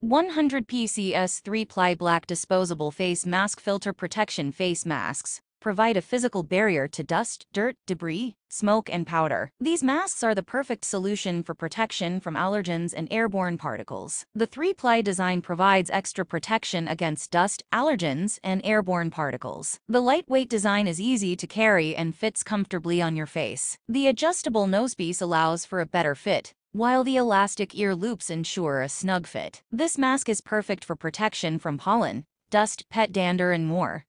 100 PCS 3-ply black disposable face mask filter protection face masks provide a physical barrier to dust, dirt, debris, smoke, and powder. These masks are the perfect solution for protection from allergens and airborne particles. The three-ply design provides extra protection against dust, allergens, and airborne particles. The lightweight design is easy to carry and fits comfortably on your face. The adjustable nosepiece allows for a better fit, while the elastic ear loops ensure a snug fit. This mask is perfect for protection from pollen, dust, pet dander, and more.